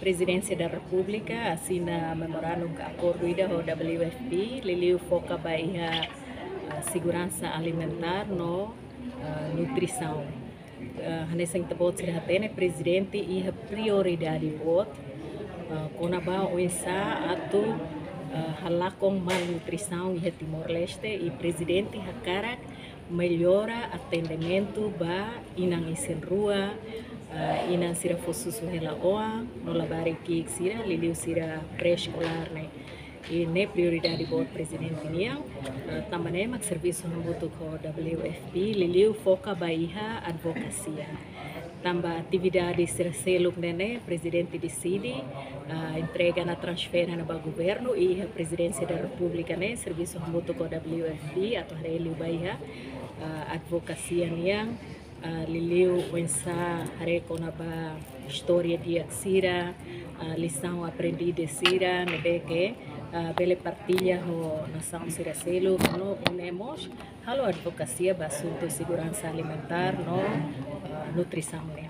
Presidência da República assina memorandum de acordo ida o WFP liliu foca uh, segurança alimentar no uh, nutrição. Hanesang tabot sila hatene presidente iha prioridade bot uh, kona ba oinsa atu halakong malnutrição iha Timor-Leste e presidente hakarak melhora atendimento ba inang isen rua uh, inang sira fosusu hela oa no labari ki sira liliu sira pré-escolar né e ne prioridade buat presidente niang uh, tambane mak serviço butuh ko WFP liliu baiha advocacia tambah atividade sira seluk nene presidente decide uh, entrega na transfera na governo e a presidência da república né serviço butuh ko WFP atau reliu baiha. Uh, advocacia niang uh, liliu wensa hareko na ba história dia sira. Lição aprendida sira nebeke uh, bele partilha ho nação sira selo. No unemos halo advocacia ba assunto segurança alimentar no nutrição né